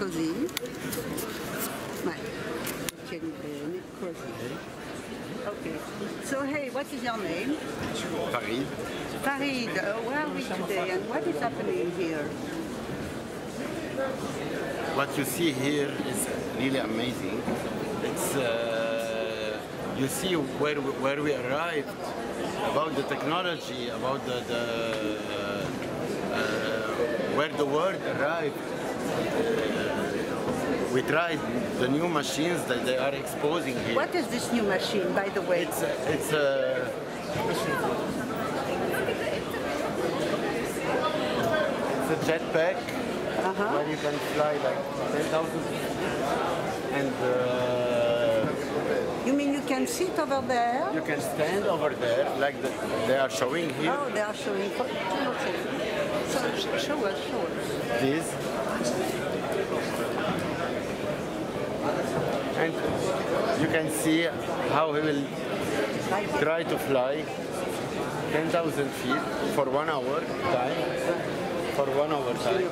così. Vai, tieni bene, così. Okay. So hey, what is your name? Farid. Farid, uh, where are we today and what is happening here? What you see here is really amazing. It's uh, you see where we, where we arrived about the technology, about the, the uh, where the world arrived. Uh, we tried the new machines that they are exposing here. What is this new machine, by the way? It's a, it's a it's a jetpack Uh-huh. where you can fly like 10,000 and uh, You mean you can sit over there? you can stand over there like the, they are showing here. Oh, they are showing. So show us, show us. This. And you can see how he will try to fly 10,000 feet for one hour time. For one hour time.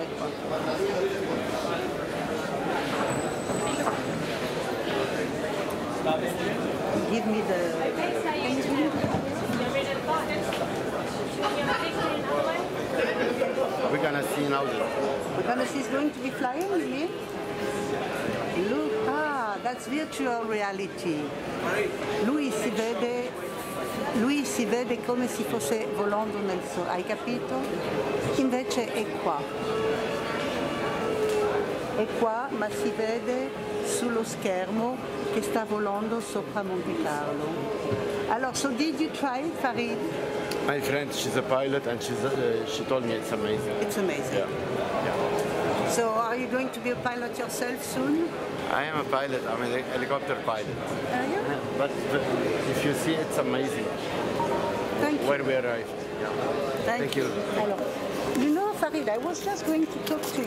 Give me the. We're gonna see now We're gonna see it's going to be flying, you mean? Look, that's virtual reality. Lui si vede, lui si vede come se fosse volando nel sole, hai capito? Invece è qua. È qua, ma si vede sullo schermo che sta volando sopra Monte Carlo. Alors, so did you try it, Farid? My friend, she's a pilot, and she's, uh, she told me it's amazing. It's amazing. Yeah. So, are you going to be a pilot yourself soon? I am a pilot. I'm a helicopter pilot. Are you? But, if you see, it's amazing Thank you. where we arrived. Thank, Thank you. Alors, you know, Farid, I was just going to talk to you.